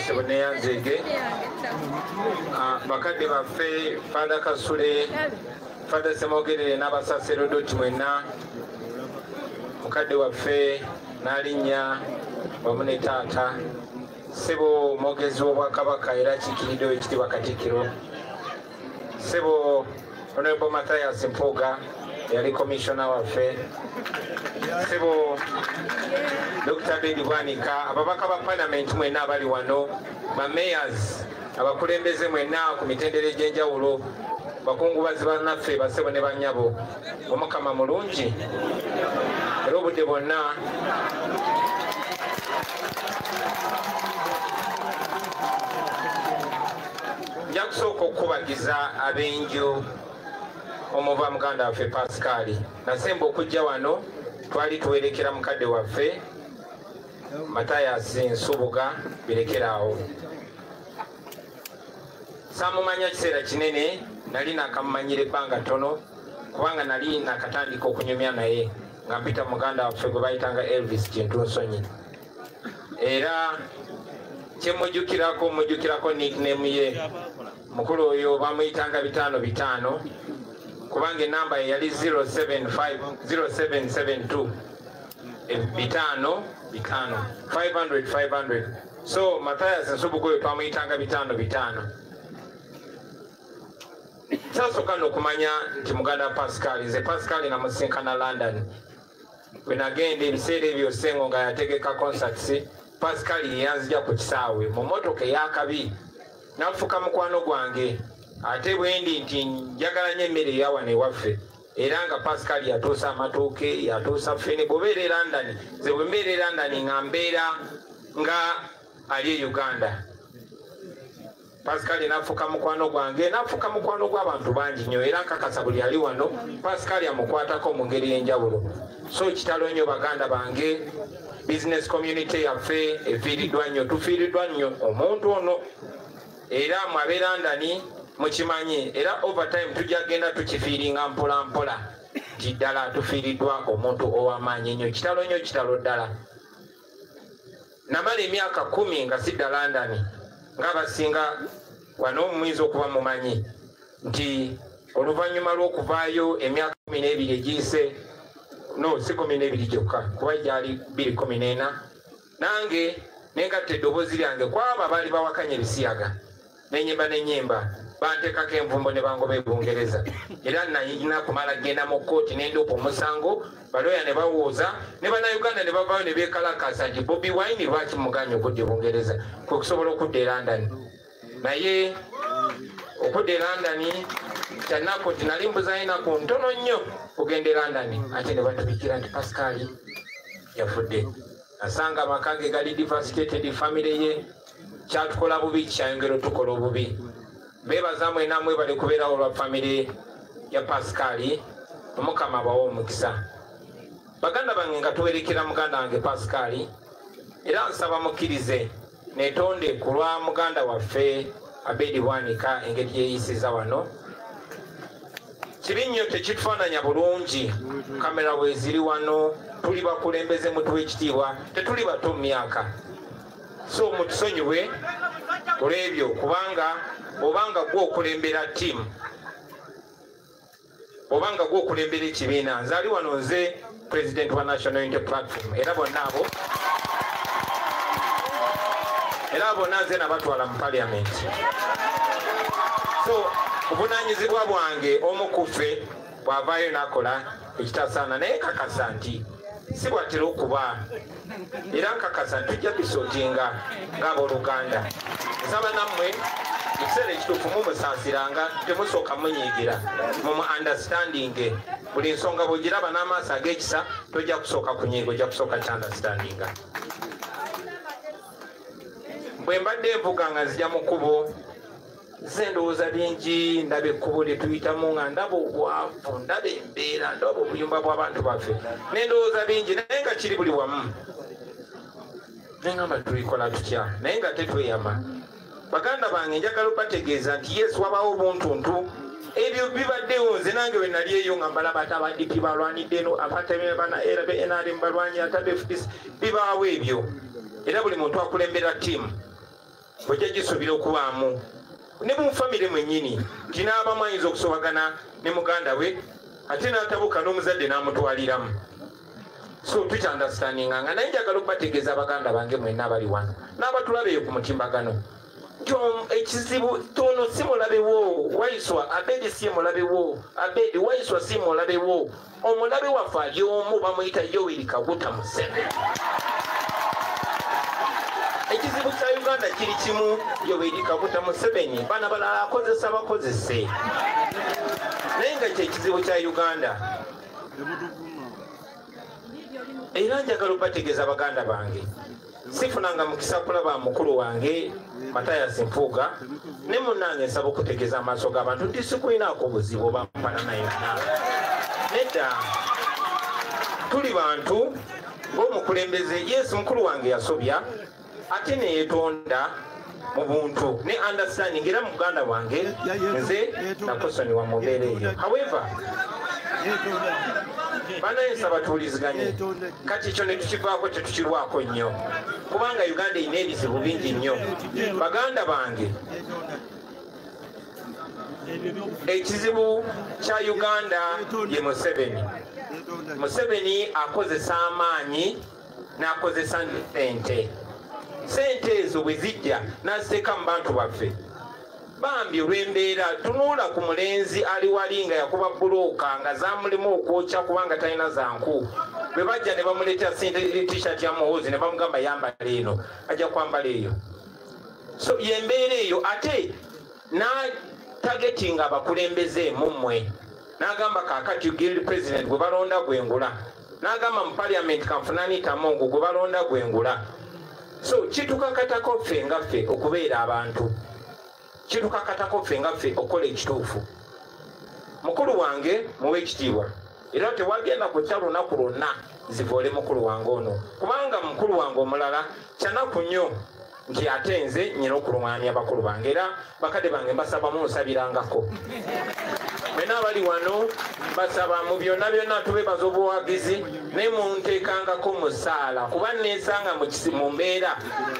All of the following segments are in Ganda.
joseph neyanzege Ah, bakadde baffe fada kasule fada semogerere n'abasaserodoti mwenna. Mukadde waffe n'alinnya wamu ne taata. Sebo mwogezi w'obwakabaka era kikiridde wekitibwa katikkiro. Sebo honorable mathias mpuga yali komishona waffe sebo dr bedi bwanika ababaka ba palamenti mwenna abali wano bamayors abakulembeze mwenna ku mitendera egy'enjawulo bakungubazi bannaffe basebo ne banyabo omukama mulungi era obudde bwonna nja kusooka okukubagiza ab'enju omuva muganda waffe pasikaali nasemba okujja wano twali tuwerekera mukadde waffe matayasi nsubuga birekeraawo samumanya kiseera kinene nali nakamumanyira ebbanga ttono kubanga nali nakatandika okunyumya naye nga mpita muganda waffe gwe bayitanga elvis kintunsonyi. Era kyemujjukirako mujjukirako nickname ye. Mukulu oyo bamuyitanga bitaano bitaano kubanga enamba ye yali 0772 bitaano bitaano. 500 500 so mathias nsubuga oyo twamuyitanga bitaano bitaano. Kyasooka nokumanya nti muganda pascal nze pascal namusinkana london. Bwe nagenda ebiseera ebyo sengo nga yategeka concerts pascal yeyanzija ku kisaawe. Mu motoka eyakabi nafuka mukwano gwange ate bwendi nti njagala nyo emmere eyawana ewaffe era nga pascal yatuusa amatooke yatuusa fene bwebeera e london ze bwe mbeera e london nga mbeera nga ali e uganda. Pascal nafuka mukwano gwange nafuka mukwano gw'abantu bangi nnyo era nkakasa buli ali wano pascal amukwatako mu ngeri y'enjawulo so kitalo nnyo baganda bange business community yaffe efiiriddwa nnyo tufiiriddwa nnyo omuntu ono era mwabe londoni mukimanyi era overtime tujja genda tukifiiringa mpola mpola nti ddala tufiiriddwa omuntu ow'amaanyi nnyo kitalo nnyo kitalo ddala. Namala emyaka kumi nga sidda londoni ngaabasinga wano muyinza okuba mumanyi nti oluvannyuma lw'okuvaayo emyaka kumi n'ebiri egiyise no si kumi n'ebiri gyokka kuba gyali bbiri kumi n'ena nange nengatta eddoboozi lyange kwabo abaali bawakanya ebisiyaga nenyimba nenyimba bantekako envumbo ne bangoba ebungereza era nayina kumala genda mu kooti nendopa omusango baloya ne bawooza ne bannayuganda ne bavaayo ne bekalakasa nti bobi wine lwaki muganya okudda ebungereza kwekusobola okudda e london. Naye okudda e london kyanako nti nali mbuzayinaku ntono nnyo kugenda e london. Ate ne batubikira nti pascali yafudde. Asanga amaka ge gali devastated famire ye kyatukola bubi kyayongera otukola obubi bebaza mwena mwebale kubeerawo olwa famire ya pascali omukama abawa omukisa. Baganda bange nga tuwerekera muganda wange pascali era nsaba mukkirize netonde ku lwa muganda waffe abedi bwanika engeri gyeyisiza wano. Kibi nnyo tekitufaananya bulungi kamera weziri wano tuli bakulembeze mutuwa ekitiibwa tetuli bato mu myaka. So mutusonyiwe olwebyo kubanga obanga gwe okulembera tiimu obanga gwe okulembera ekibiina. Nze ali wano nze president wa national unity platform. Era bonna abo era bonna nze nabatwala mu paliamenti so obunanyizibwa bwange omu kuffe bwavaayo nakola ekitasaana naye kakasa nti si bwatera okuba. Era nkakasa nti tujja bisootinga ngaabooluganda nsaba nammwe ekiseera ekituufu mumusaasiranga temusooka munyiigira. Mumu understanding buli nsonga bwegiraba n'amaaso ag'ekisa tojja kusooka kunyiiga ojja kusooka kyandastandinga bwe mbadde nvuga nga nzija mu kkubo nze ndowooza bingi ndaba ekkubo lye tuyitamu nga ndaba obwavu ndaba embeera ndaba obuyumba bw'abantu baffe. Nendowooza bingi naye nga kiri buli wamu. Nengamba tulikola tutya? Naye nga tetweyama baganda bange njagala obategeeza nti yesu wabawo obuntuntu ebyo bibaddewo nze nange we nali eyo nga mbalaba ate abadp balwanidde eno be nrm balwanyi ate befdc bibaawo ebyo. Era buli muntu akulembera tiimu ojja gisuubira okubaamu. Ne mufamire mwennyini tinaabamu ayinza okusobagana ne muganda we ate n'atabuka n'omuzadde n'amutwaliramu. So tukyandastandinga nga naye njagala okubategeeza baganda bange mwenna abali wano n'abatulabeeyo ku mutimbagano ekizibu tono si mulabewo waiswa abedi si mulabewo abedi waiswa si mulabewo omulabe waffe ali omu bamuyita yoweri kaguta museveni ekizibu kya uganda kiri kimu yoweri kaguta museveni bana balala akozesa bakozese naye nga kyekizibu kya uganda. Era njagala okubategeeza baganda bange. Sifunanga mukisa kulaba mukulu wange matayasi mpuuga ne munange nsaba okutegeeza amaaso g'abantu nti sikulinaako buzibu bampana nayona nedda tuli bantu ng'omukulembeze yesu mukulu wange yasobya ate neyetonda mu buntu ne understanding era muganda wange nze nakosoniwa mubeera eyo. However banayensa batuwuliziganye kati ekyo netukivaako tetukirwako nnyo. Kubanga uganda erina ebizibu bingi nnyo. Baganda bange ekizibu kya uganda ye museveni. Museveni akozesa amaanyi n'akozesa sente sente ezo bwe zijja n'aziteeka mu bantu baffe bambi olw'embeera tunuula ku mulenzi ali wali nga yakuba bulooka nga zamulimu okwokya kubanga talina zanku. Bwe bajja ne bamuleetera tishat ya muhoozi ne bamugamba yambala eno ajja kwambala eyo. So yembeera eyo ate natagetinga abakulembeze mummwe n'agamba kakati guild president gwe balonda gwengula n'agamba mu parliament kanfunani tamongo gwe balonda gwengula so kitukakatako ffe nga ffe okubeera abantu kitukakatako ffe nga ffe okukola ekituufu. Mukulu wange muwe ekitiibwa era tewagenda kukya lunaku lwonna zivoole mukulu wange ono. Kubanga mukulu wange omulala kyanaku nnyo nti ate nze nyina okulumanya bakulu bange era bakadde bange mbasaba munsabirangako mwena abali wano basaba mu byonna byonna tubebaza obuwagizi naye munteekangako musaala kuba nesanga mu mbeera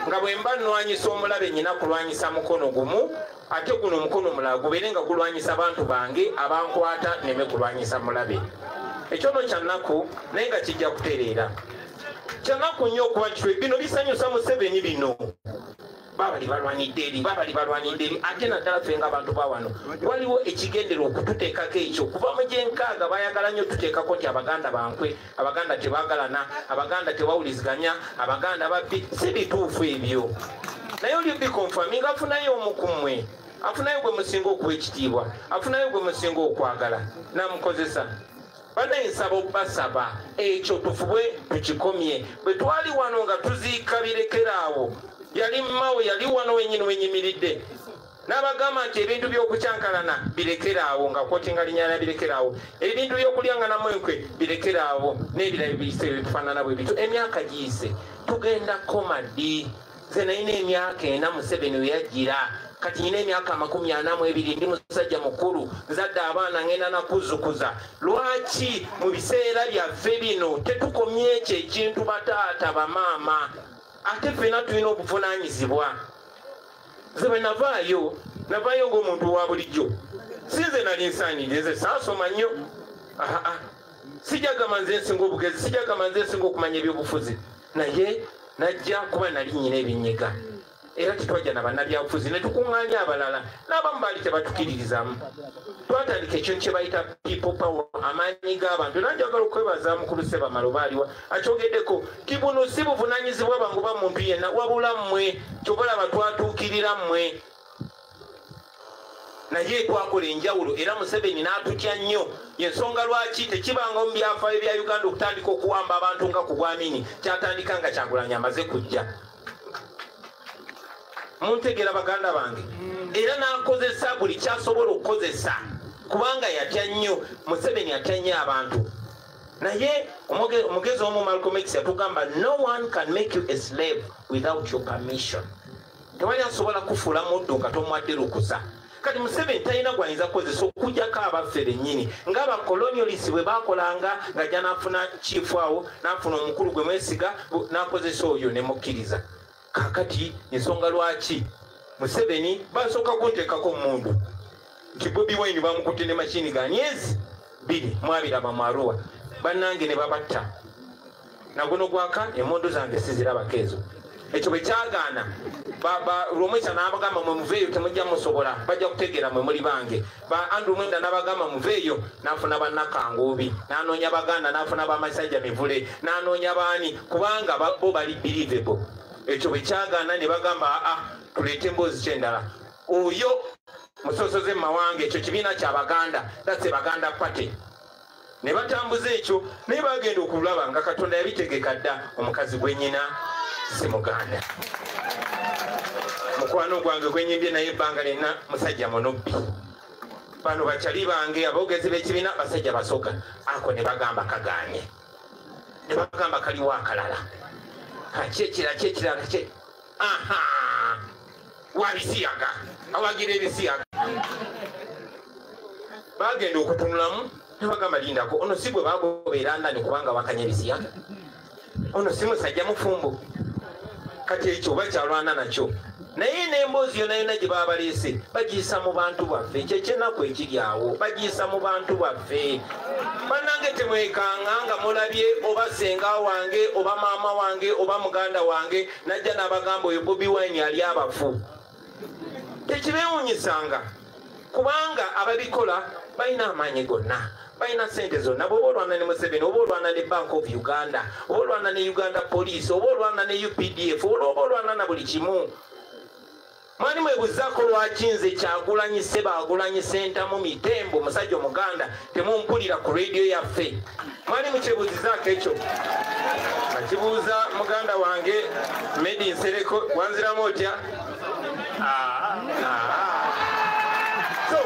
nga bwe mba nlwanyisa omulabe nyina kulwanyisa mukono gumu ate guno omukono omulala gubeere nga gulwanyisa bantu bange abankwata neme kulwanyisa mulabe. Ekyono kyannaku naye nga kijja kutereera. Kyanaku nnyo okuba kitwe bino bisanyusa museveni bino babali balwanidde eri babali balwanidde eri. Ate naddala ffe nga abantu ba wano. Waliwo ekigendera okututeekako ekyo. Kuva mu gyenkaaga bayagala nnyo tuteekako nti abaganda bankwe abaganda tebagalana abaganda tebawuliziganya abaganda babbi si bituufu ebyo. Naye oli bikonfaminga afunayo omu ku mmwe. Afunayo gwe musinga okuwa ekitiibwa afunayo gwe musinga okwagala. Namukozesa. Banayensaba okubasaba ekyo tufube tukikomye. Bwe twali wano nga tuziika birekeraawo yali mawe yali wano wenyini wenyimiridde n'abagamba nti ebintu by'okukyankalana birekeraawo nga kwotinga linyana birekeraawo ebintu by'okulyanga namwenkwe birekeraawo n'ebirala biyise bitufaanana bwe bitu emyaka giyise. Tugenda koma ddi? Nze nalina emyaka ena museveni weyajjira kati nyina emyaka amakumi ana mu ebiri ndi musajja mukulu. Nzadde abaana ngenda nakuzukuza. Lwaki mu biseera byaffe bino tetukomye ekyo ekintu bataata bamaama ate ffena tulina obuvunanyizibwa nze bwe navaayo navaayo ng'omuntu wa bulijjo. Sinze nali nsaanire nze saasoma nnyo. Aa sijagamba nze nsinga obugezi sijagamba nze nsinga okumanya ebyobufuzi. Naye najja kuba nali nyina ebinyiga era tetwajja na bannabyabufuzi ne tukuŋŋaanya abalala n'abamu baali tebatukiririzamu twatandika ekyo kyebayita people power amaanyi g'abantu. Era njagala okwebaza mukulu sebamalo baaliwa. Akyogeddeko ti buno si buvunanyizibwa bangu ba muntu yenna wabula mmwe kyobalaba twatuukirira mmwe. Naye twakola enjawulo era museveni n'atutya nnyo. Yensonga lwaki? Tekibanga mu byafaayo bya uganda okutandika okuwamba abantu nga ku gwamini kyatandika nga kyagulanya amaze kujja muntegeera baganda bange. Era n'akozesa buli kyasobola okukozesa kubanga yatya nnyo museveni atya nnyo abantu. Naye omugezi omu malcolm x yatugamba no one can make you a slave without your permission. Tewali asobola kufuula muddu nga tomwadde lukusa. Kati museveni talina gwayinza kukozesa okujjako abaffe bennyini ngaabakolonialisi bwe bakolanga ngajja nafuna kiifu awo nafuna omukulu gwe mwesiga nakozesa oyo nemukkiriza kakati ensonga lwaki? Museveni basooka kunteekako mundu nti bobi wine bamukutte ne mashini ga myezi biri mwabiraba mu aruwa bannange ne babatta. Naguno gwaka emondo zange sizirabako ezo. Ekyo bwe kyagaana lwomwesa n'abagamba mwe muveeyo temujja musobola bajja kutegeera mwe muli bange. Andrew mwenda n'abagamba muveeyo n'afuna bannakanguubi n'anoonya baganda n'afuna bamasajja mivule n'anoonya baani? Kubanga bo bali believable ekyo bwe kyagaana ne bagamba aa tuleete emboozi kyendala oyo musosoze mumawanga ekyo kibiina kyabaganda thats baganda party. Ne batambuza ekyo naye bagenda okulaba nga katonda yabitegeka dda omukazi gwenyina si muganda mukwano gwange gwenyimbye naye ebbanga lyonna musajja munubbi. Bano bakyali bange aboogezi b'ekibiina basajja basoga. Ako ne bagamba kaganye. Ne bagamba kaliwo akalala kyekira kyekirala kye aha! Wabisiyaga awagira ebisiyaga bagenda okutunulamu nebagamba lindako ono si bwe bagobeera ndani kubanga wakanya ebisiyaga ono si musajja mufumbo? Kati ekyo oba kyalwana nakyo naye n'emboozi yona yona gye baba baleese bagiyisa mu bantu baffe. Kyekyenaku ekiri awo bagiyisa mu bantu baffe. Bannange temwekanga nga mulabye oba senga wange oba maama wange oba muganda wange najja n'abagamba oyo bobi wine ali abafu. Tekibewunyisanga kubanga ababikola balina amaanyi gonna. Balina sente zonna bwoba olwana ne museveni oba olwana ne bank of uganda oba olwana ne uganda police oba olwana ne updf oba olwana na buli kimu mwani mwebuzaako lwaki nze kyagulanyi sebagulanyi sentamu mitembo musajja omuganda temumpulira ku rediyo yaffe? Mwani mukyebuzizaako ekyo? Akibuuza muganda wange medi nsereko wanziramu otya? So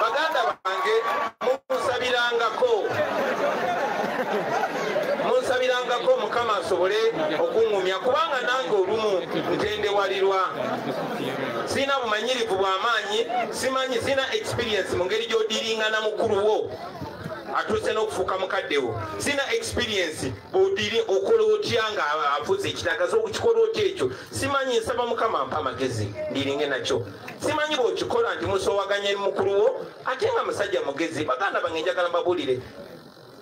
baganda bange mukama asobole okuŋŋumya kubanga nange olumu ntendewalirwa sina bumanyirivu bw'amaanyi simanyi sina experience mu ngeri gy'odiringana mukuluwo atuuse n'okufuuka mukaddewo sina experience bwodiri okola otya nga afuuse ekitagaza okukikola otya ekyo? Simanyi nsaba mukama mpa amagezi ndiringe nakyo. Simanyi bwokikola nti musowaganya mukuluwo ate nga musajja mugezi baganda bange njagala mbabuulire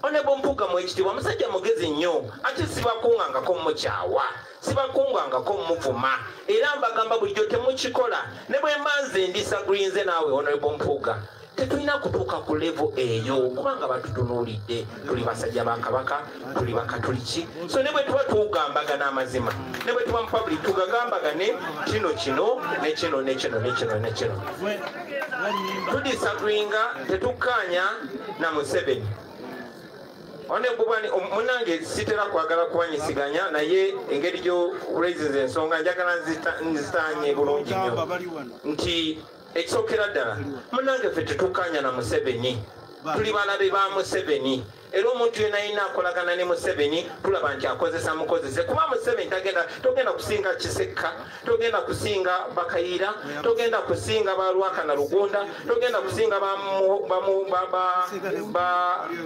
onebo mpugamu ekitiibwa musajja mugezi nnyo ate sibakungangako mukyawa sibakungangako muvuma. Era mbagamba bulijjo temukikola ne bwe mbanze ndisagulinze naawe onebo mpuuga tetulina kutuuka ku levo eyo kubanga batutunuulidde tuli basajja ba kabaka tuli bakatuliki so ne bwe tuba tugambagana amazima ne bwe tuba mu public tugagambagane kino kino nekino nekino nekino nekino tudisagringa tetukkaanya na museveni onebubani munange sitera kwagala kuwanyisiganya naye engeri gyolaizinza ensonga. Njagala nzitanye bulungi nnyo. Nti ekisookera ddala munange ffe tetukkaanya na museveni. Tuli balabe ba museveni era omuntu yena yina akolagana ne museveni tulaba nti akozesa mukozese. Kuba museveni togenda kusinga kisekka togenda kusinga bakayira togenda kusinga balwaka na lugunda togenda kusinga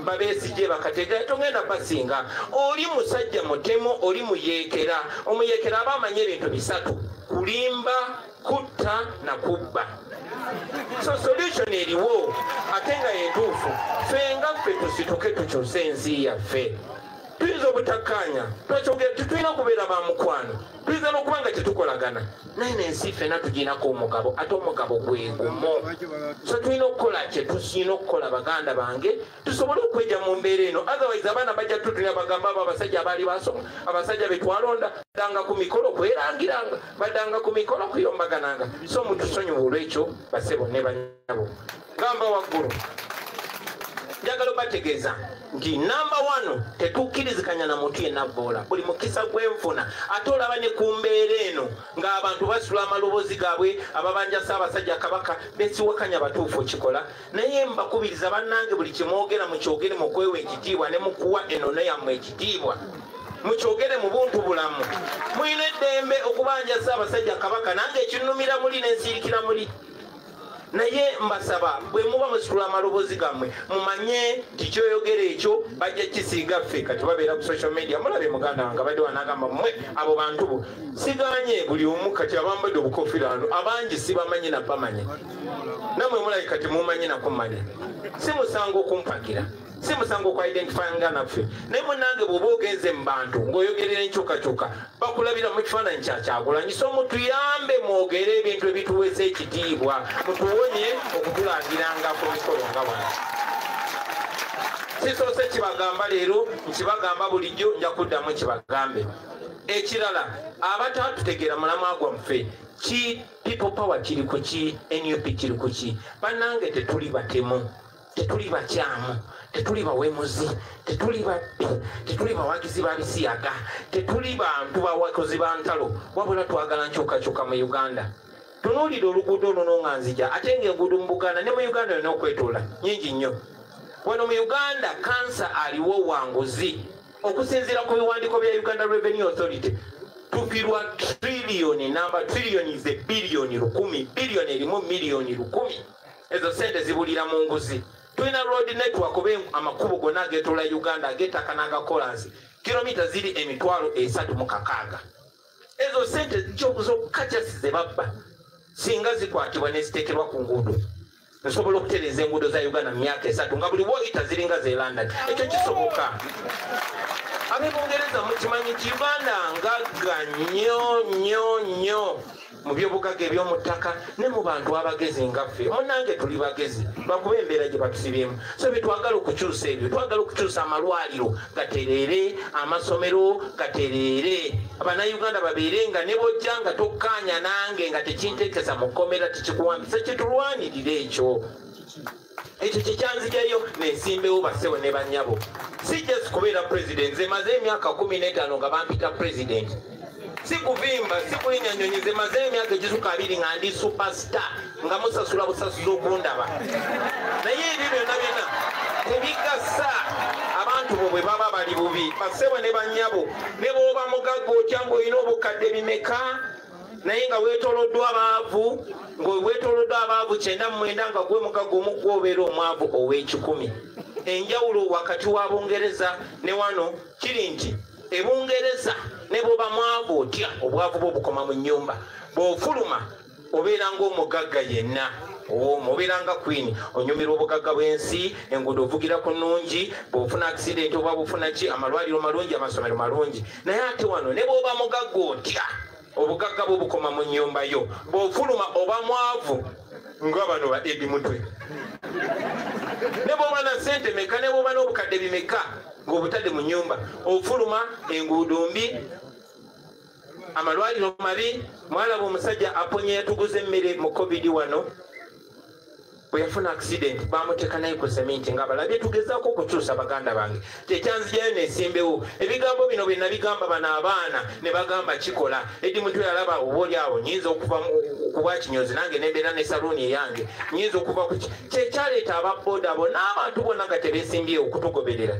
babesije bakatega togenda basinga oli musajja mutemu oli muyeekera. Omuyeekera aba amanye ebintu bisatu kulimba kutta na kubba so solution eriwo ate nga yentuufu fenga ffe tusituke tukyuse ensi yaffe tuyinza obutakkaanya. Tetulina kubeera ba mukwano. Tuyinza n'okuba nga tetukolagana naye nensi ffena tuginako omugabo ate omugabo gwe gumu so tulina okukola kye tusiina okukola baganda bange. Tusobole okweja mu mbeera eno. Otherwise abaana bajja tutunira bagamba abo abasajja abaali basoma abasajja betwalonda baddanga ku mikolo kwerangiranga baddanga ku mikolo kuyombagananga. So mutusonyiwa olwekyo basebo ne banyabo. Gamba waggulu njagala obategeeza nti namba wano tetukkirizikanya na muntu yenna boola buli mukisa gwenfuna ate olaba ne ku mbeera eno ng'abantu basula amaloboozi gaabwe ababanja saabasajja kabaka besiwakanya batuufu okikola. Naye mbakubiriza bannange buli kimwogera mukyogere mu kwewa ekitiibwa ne mukuwa enono yammwe ekitiibwa. Mukyogere mu buntu bulamu. Mulina eddembe okubanja saabasajja kabaka nange ekinumira muli nensiirikira muli naye mbasaba bwe muba musitula amaloboozi gammwe mumanye nti kyoyogera ekyo bajja kisiiga ffe. Kati babeera ku social media mulabe muganda wange abadde wanagamba mmwe abo bantu bo. Siganye buli omu kati abambadde obukofiraano abangi sibamanyi nabamanyi namwe mulabe kati mumanyi nakumanya si musango okumpagira si musango okwidentifyinga naffe naye munange bweoba ogenze mu bantu ng'oyogerera enkyukakyuka bakulabira mu kifaananyi kyakyagulanyi so mutuyambe mwogere ebintu ebituweesa ekitiibwa mutuwonye okutulangiranga ku mikolo nga bwana sisoose kibagamba leero nkibagamba bulijjo nja kuddamu kibagambe ekirala abatatutegeera mulamwa gwaffe ki people power kiri ku ki nup kiri ku ki? Bannange tetuli batemu tetuli bakyamu tetuli bawemuzi tetuli babbi tetuli bawagizi ba bisiyaga tetuli bantu bawakozi ba ntalo. Wabula twagala nkyukakyuka mu uganda. Tunuulire oluguudo luno nga nzija ate ngaenguudo mu buganda ne mu uganda yona okwetoola nyingi nnyo. Wano mu uganda kansa aliwo wanguzi okusinziira ku biwandiiko bya uganda revenue authority. Tufirwa triliyoni namba triliyoni ze biliyoni lukumi biliyoni erimu miliyoni lukumi. Ezo sente zibulira mu nguzi tulina road network oba amakubo gonna agetoola uganda agetaka n'agakolansi. Kilomita ziri emitwalo esatu mu kakaaga. Ezo sente zokukajasi ze babba singa zikwatibwa neziteekerwa ku nguudo. Nsobola okutereeza enguudo za uganda mu myaka esatu nga buli woita ziringa ze london ekyo kisoboka. Abebungereza mukimanyi kibanda ngagga nnyo nnyo nnyo mu byobugaga ebyomu ttaka ne mu bantu abagezi ngaffe munange tuli bagezi lwakuba embeera gye batusibyemu so byetwagala okukyusa ebyo twagala okukyusa amalwaliro gatereere amasomero gatereere. Abannayuganda babeere nga ne bojja nga tokkaanya nange nga tekintekesa mu kkomera tekikuwambisa kitulwanirira ekyo. Ekyo kyekyanzijayo nensimbewo basewo ne banyabo. Si just kubeera president nze maze emyaka kumi n'etaano nga bampita president si kuvimba si kulinyanyonyi nze maze emyaka egisuka abiri nga ndi superstar nga musasula busasuzi okundaba naye ebyo byonna byonna tebigasa abantu bo bwe baba bali bubi basebo ne banyabo ne bwoba mugagga otya ngaolina obukadde bimeka? Naye nga wetoloddwa abaavu ngaowetoloddwa abaavu kyenda mumwenda nga gwe mugagga omugwa obeera omwavu ow'ekikumi. Enjawulo wakati wa bungereza ne wano kiri nti ebungereza ne bwoba mwavu otya obwavu bwe obukoma mu nyumba bw'ofuluma obeera ngaomugagga yenna. Owomu obeera nga queen. Onyumirwa obugagga bw'ensi enguudo ovugira ku nnungi bw'ofuna accident oba bufuna ki amalwaliro malungi amasomero malungi. Naye ate wano ne bw'oba mugagga otya obugagga bwe bukoma mu nyumba yo. Bw'ofuluma oba mwavu nga bano ba edi mutwe. Ne bwoba na sente meka ne bwoba n'obukadde bimeka ng'obutadde mu nyumba. Ofuluma enguudo mbi amalwaliro mabi. Mwalaba omusajja aponye yatuguza emmere mu covid wano bwe yafuna accident bamuteeka naye ku seminti nga balabye tugezaako okukyusa baganda bange. Kyekyanzijayo nesimbewo. Ebigambo bino bye nabigamba bano abaana ne bagamba kikola. Edi mutwe yalaba oba oli awo nyinza okuva kuba kinyozi nange nembeera ne saluuni eyange. Nyinza okuva ku kyekyaleeta ababoda abo n'abantu bonna nga tebesimbye okutugoberera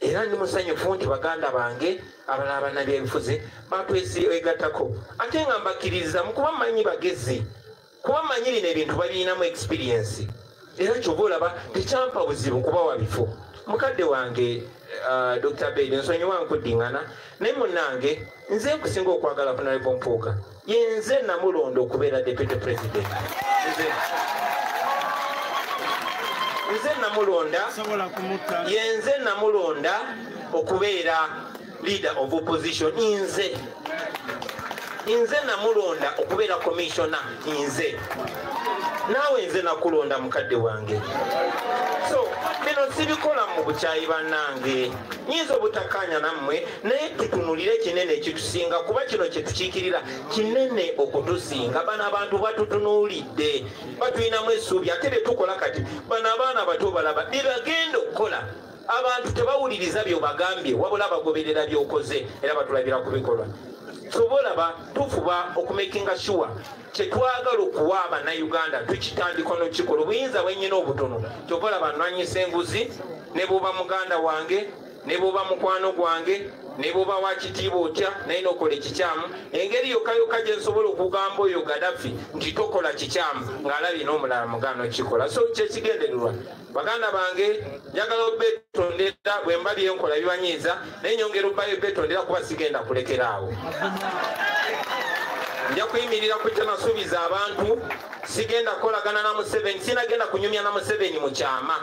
era ndi musanyufu nti baganda bange abalala banabyebifuzi batwegattako ate nga mbakkiririza mukuba mmanyi bagezi kuba mmanyi bino ebintu babirinamu experiensi era kyoba olaba tekyampa buzibu kubawa bifo. Mukadde wange uh, dr bed nsonyiwa nkuddingana naye munange nze nkusinga okwagala kunalebo mpuuga yenze namulonda okubeera deputy president. nze nze namulonda. Yenze namulonda okubeera leader of opposition. Nze. Nze namulonda okubeera komishona nze. Naawe nze nakulonda mukadde wange so bino sibikola mu bukyayi bannange. Nyinza obutakanya nammwe naye tutunulire ekinene ekitusinga kuba kino kyetukiikirira kinene okutusinga. Bano abantu batutunuulidde batulinamu essuubi ate byetukola kati bano abaana bato balaba byebagenda okukola. Abantu tebawuliriza byobagambye wabula bagoberera byokoze era batulabira ku bikolwa sobolaba tufuba okumakinga sure. Kyetwagala okuwa abannayuganda tukitandika nokikola obuyinza bwenyina obutono. Kyobalaba nwanyisa enguzi ne bwoba muganda wange ne bwoba mukwano gwange ne bwoba wakitiibwa otya? Naye nokola ekikyamu? Engeri yokayoka gye nsobola okugamba oyo gadafi nti tokola kikyamu ng'alabye n'omulala mugaano kikola. So kyekigendererwa baganda bange njagala obetondera bwe mba byenkola bibanyiiza naye nyongera obbayo betondera kuba sigenda kulekeraawo nja kuyimirira ku kyenasuubiza abantu sigenda kukolagana na museveni sinagenda kunyumya na museveni mu kyama.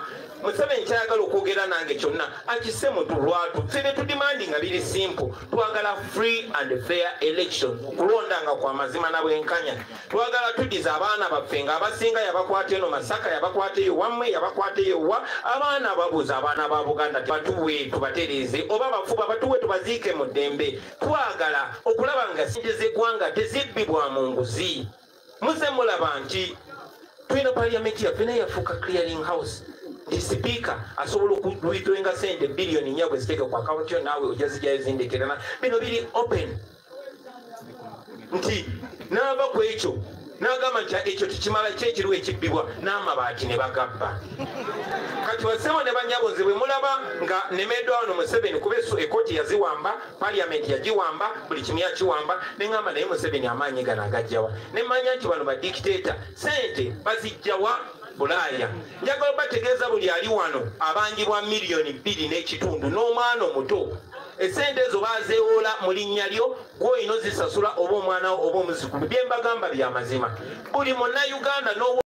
Museveni kyayagala okwogera nange kyonna. Akise mutu lwatu ffe betudimandi nga biri simple. Twagala free and fair election kulondanga kwa mazima na bwenkanya. Twagala tudiza abaana baffe nga abasinga yabakwata eno masaka yabakwata eyo wammwe yabakwata eyo wa abaana babuuza abaana ba buganda batuwe tubatereze oba bafuba batuwe tubaziike mu ddembe. Twagala okulaba nga sente z'eggwanga tezibbibwa mu nguzi muze mulaba nti tulina paliamenti yaffe naye yafuuka clearing house. Nti sipiika asobola okulwitwenga sente biliyoni nya bwe ziteeke ku akawatyo naawe ojja zijjayo zindekerana bino biri open. Nti naava ku ekyo n'agamba nti ekyo tikimala kyekiriwo ekibbibwa? N'amabaati ne bagabba. Kati basebo ne banyabozi bwe mulaba nga nemeddwa wano museveni kuba ekooti yaziwamba paliamenti yagiwamba buli kimu yakiwamba neŋamba naye museveni amaanyi gano agajjawa nemanya nti bano badikiteeta sente bazijjawa bulaaya. Njagala obategeeza buli ali wano abangibwa miliyoni bbiri n'ekitundu n'omwana omuto esente ezo bazeewola mu linnya lyo gwoyina ozisasula oba omwana oba omuzukulu bye mbagamba byamazima buli munnauganda